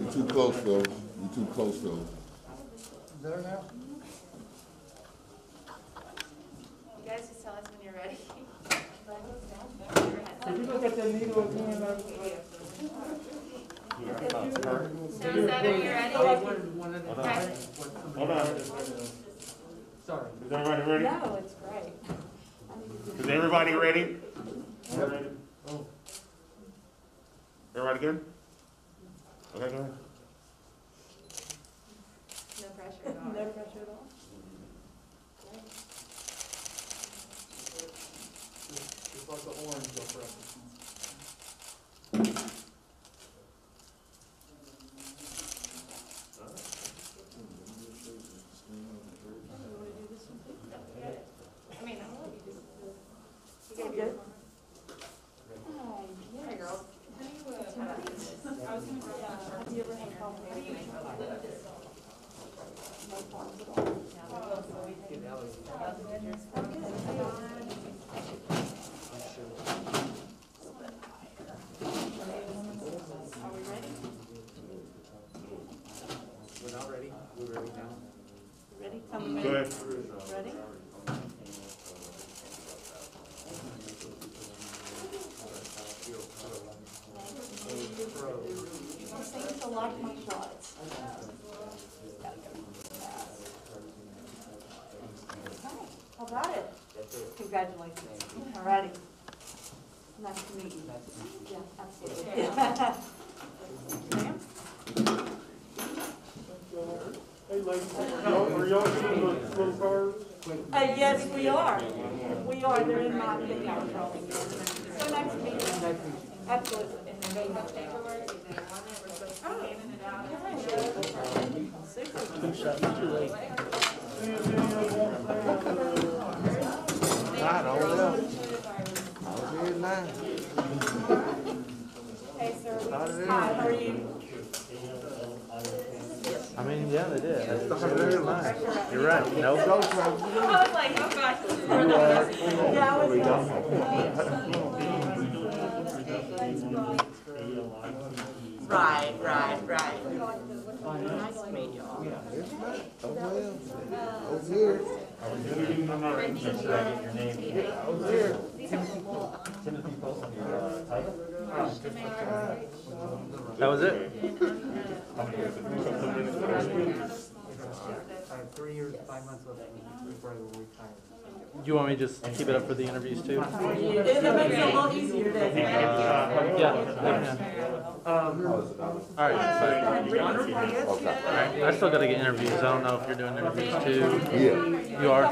You're too close, Phil. You're too close, Phil. There now? You guys just tell us when you're ready. Did you look at the needle again? So seven, you ready? Okay. Hold on, Sorry. is everybody ready? No, it's great. Is everybody ready? Everybody good? Okay, go ahead. No pressure at all. No pressure at all. It's like the orange go for us. I mean, I'll let you just. You gotta be. Good. Hi, girls. How about this? Have you ever had problems? No problems at all? Are we ready? We're not ready, we're ready now. Ready? Tell me when. Ready? Seems to like my shots. Okay, How about it? Congratulations. All righty. Nice to meet you. Yeah, absolutely. Ma'am? Hey, ladies, y'all- are y'all seeing the little cars? Uh, yes, we are. We are, they're in my pickup. So nice to meet you. Absolutely. And then they have paperwork, is there on it, we're supposed to be handing it out. God, all well. I was here now. Hey, sir. Started in. Hi, how are you? I mean, yeah, they did. That's the hardest line. You're right. No go I was like, oh gosh, this is for the. Yeah, I was. Right, right, right. Nice to meet you all. Well. Over here. Over here. That was it? I have three years, five months left before I will retire. Do you want me to just keep it up for the interviews too? It makes it a little easier to. Uh, yeah. yeah. Um, All right. All right. I still gotta get interviews. I don't know if you're doing interviews too. Yeah. You are?